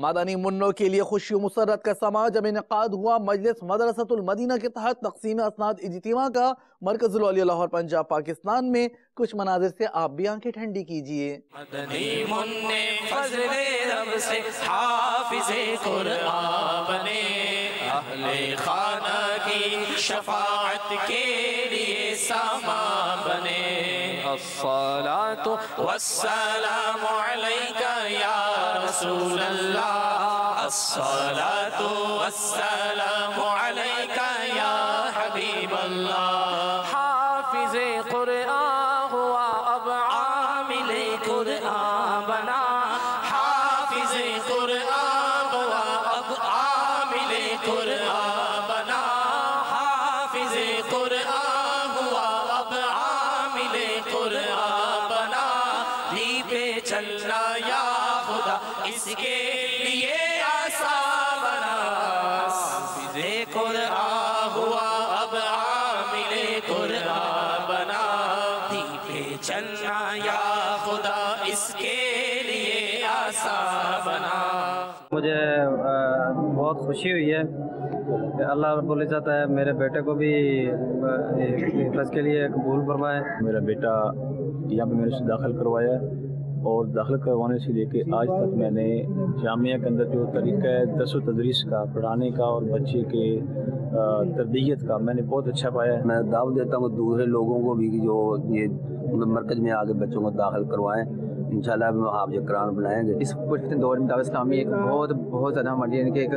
مادانی منوں کے لیے خوشی و مسرت کا سما جب انعقاد ہوا۔ مجلس مدرسۃ المدینہ کے تحت تقسیم اسناد اجتماع کا مرکز الولی لاہور، پنجاب، پاکستان میں۔ کچھ مناظر سے آپ بھی آنکھیں ٹھنڈی کیجیے۔ مدنی منع فضل رب سے، حافظ قرآن بنے اہل خانہ کی شفاعت کے لیے ساما بنے۔ الصلاة والسلام علیکہ یا رسول اللہ۔ الصلاة والسلام علیکہ یا حبیب اللہ حافظ قرآن ہوا اب عامل قرآن بنا حافظ قرآن ہوا اب عامل قرآن بنا حافظ قرآن ہوا اب عامل قرآن بنا لی پہ چلنا یا خدا اس کے قرآن ہوا اب عامل قرآن بنا۔ دی پہ چلنا یا خدا اس کے لیے آسان بنا۔ مجھے بہت خوشی ہوئی ہے کہ اللہ رب العزت ہے میرے بیٹے کو بھی حفظ کے لیے قبول فرمائے۔ میرا بیٹا یہاں پہ میں نے اسے داخل کروایا ہے۔ اور داخل کروانے سے لے کے آج تک میں نے جامعہ کے اندر جو طریقہ ہے، درس و تدریس کا، پڑھانے کا اور بچے کے تربیت کا میں نے بہت اچھا پایا ہے۔ میں دعوت دیتا ہوں دوسرے لوگوں کو بھی کہ جو یہ مطلب مرکز میں آگے بچوں کو داخل کروائیں۔ انشاءاللہ ہم جو قرآن بنائیں گے۔ اس پرفتن دور میں دعوت اسلامی ایک بہت بہت زیادہ ہمارے لیے یعنی کہ ایک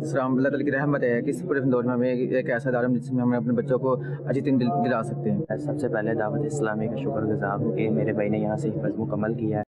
اسلام اللہ تعالیٰ کی رحمت ہے کہ اس پرفتن دور میں ہمیں ایک ایسا ادارہ جس میں ہم اپنے بچوں کو اچھی دن دلا سکتے ہیں۔ سب سے پہلے دعوت اسلامی کا شکر گزار ہوں کہ میرے بھائی نے یہاں سے حفظ مکمل کیا ہے۔